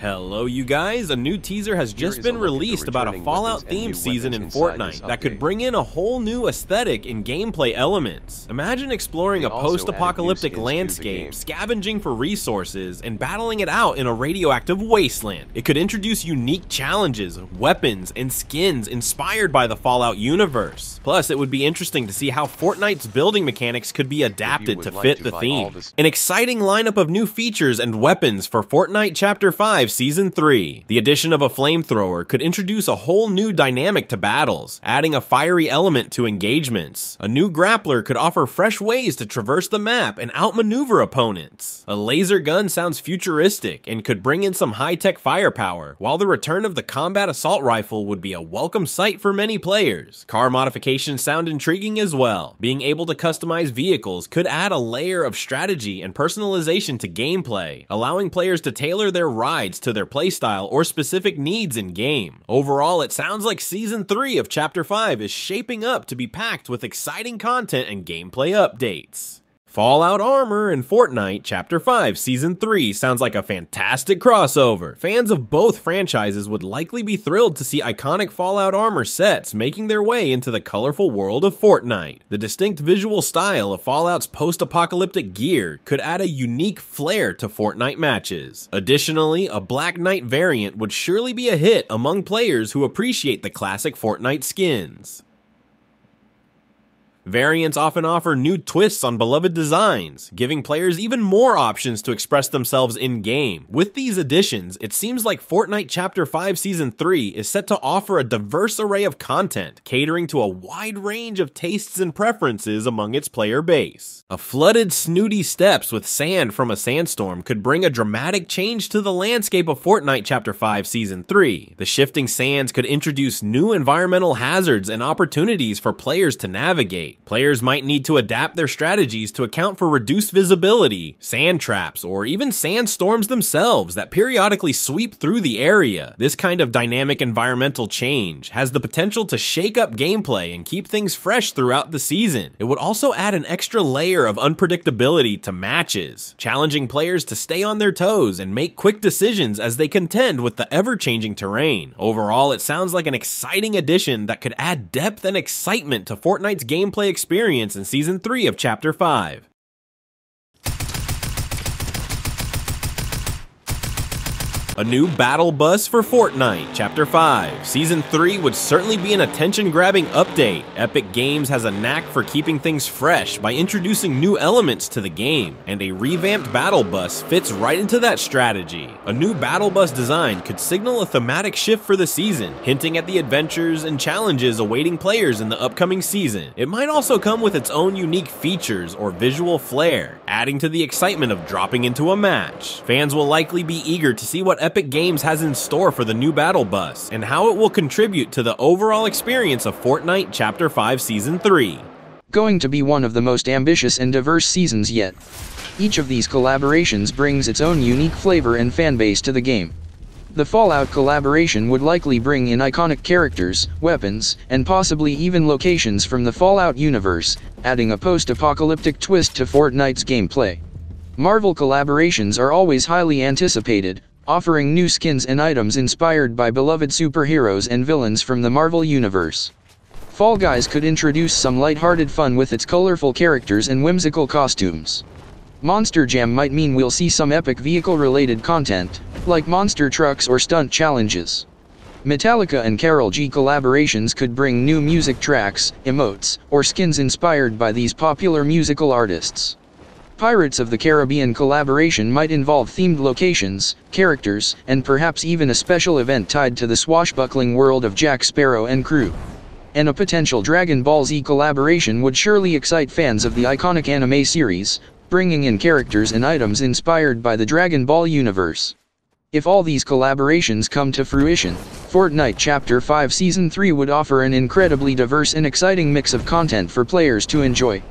Hello, you guys! A new teaser has just been released about a Fallout themed season in Fortnite that could bring in a whole new aesthetic and gameplay elements. Imagine exploring a post-apocalyptic landscape, scavenging for resources, and battling it out in a radioactive wasteland. It could introduce unique challenges, weapons, and skins inspired by the Fallout universe. Plus, it would be interesting to see how Fortnite's building mechanics could be adapted to fit the theme. An exciting lineup of new features and weapons for Fortnite Chapter 5 Season 3. The addition of a flamethrower could introduce a whole new dynamic to battles, adding a fiery element to engagements. A new grappler could offer fresh ways to traverse the map and outmaneuver opponents. A laser gun sounds futuristic and could bring in some high-tech firepower, while the return of the combat assault rifle would be a welcome sight for many players. Car modifications sound intriguing as well. Being able to customize vehicles could add a layer of strategy and personalization to gameplay, allowing players to tailor their rides to their playstyle or specific needs in game. Overall, it sounds like Season 3 of Chapter 5 is shaping up to be packed with exciting content and gameplay updates. Fallout Armor in Fortnite Chapter 5 Season 3 sounds like a fantastic crossover. Fans of both franchises would likely be thrilled to see iconic Fallout Armor sets making their way into the colorful world of Fortnite. The distinct visual style of Fallout's post-apocalyptic gear could add a unique flair to Fortnite matches. Additionally, a Black Knight variant would surely be a hit among players who appreciate the classic Fortnite skins. Variants often offer new twists on beloved designs, giving players even more options to express themselves in-game. With these additions, it seems like Fortnite Chapter 5 Season 3 is set to offer a diverse array of content, catering to a wide range of tastes and preferences among its player base. A flooded snooty steps with sand from a sandstorm could bring a dramatic change to the landscape of Fortnite Chapter 5 Season 3. The shifting sands could introduce new environmental hazards and opportunities for players to navigate Players might need to adapt their strategies to account for reduced visibility, sand traps, or even sandstorms themselves that periodically sweep through the area. This kind of dynamic environmental change has the potential to shake up gameplay and keep things fresh throughout the season. It would also add an extra layer of unpredictability to matches, challenging players to stay on their toes and make quick decisions as they contend with the ever-changing terrain. Overall, it sounds like an exciting addition that could add depth and excitement to Fortnite's gameplay gameplay experience in Season 3 of Chapter 5. A new battle bus for Fortnite, Chapter 5. Season 3 would certainly be an attention-grabbing update. Epic Games has a knack for keeping things fresh by introducing new elements to the game, and a revamped battle bus fits right into that strategy. A new battle bus design could signal a thematic shift for the season, hinting at the adventures and challenges awaiting players in the upcoming season. It might also come with its own unique features or visual flair, adding to the excitement of dropping into a match. Fans will likely be eager to see what Epic Games has in store for the new Battle Bus, and how it will contribute to the overall experience of Fortnite Chapter 5 Season 3. Going to be one of the most ambitious and diverse seasons yet. Each of these collaborations brings its own unique flavor and fanbase to the game. The Fallout collaboration would likely bring in iconic characters, weapons, and possibly even locations from the Fallout universe, adding a post-apocalyptic twist to Fortnite's gameplay. Marvel collaborations are always highly anticipated, offering new skins and items inspired by beloved superheroes and villains from the Marvel Universe. Fall Guys could introduce some light-hearted fun with its colorful characters and whimsical costumes. Monster Jam might mean we'll see some epic vehicle-related content, like monster trucks or stunt challenges. Metallica and Karol G collaborations could bring new music tracks, emotes, or skins inspired by these popular musical artists. Pirates of the Caribbean collaboration might involve themed locations, characters, and perhaps even a special event tied to the swashbuckling world of Jack Sparrow and crew. And a potential Dragon Ball Z collaboration would surely excite fans of the iconic anime series, bringing in characters and items inspired by the Dragon Ball universe. If all these collaborations come to fruition, Fortnite Chapter 5 Season 3 would offer an incredibly diverse and exciting mix of content for players to enjoy.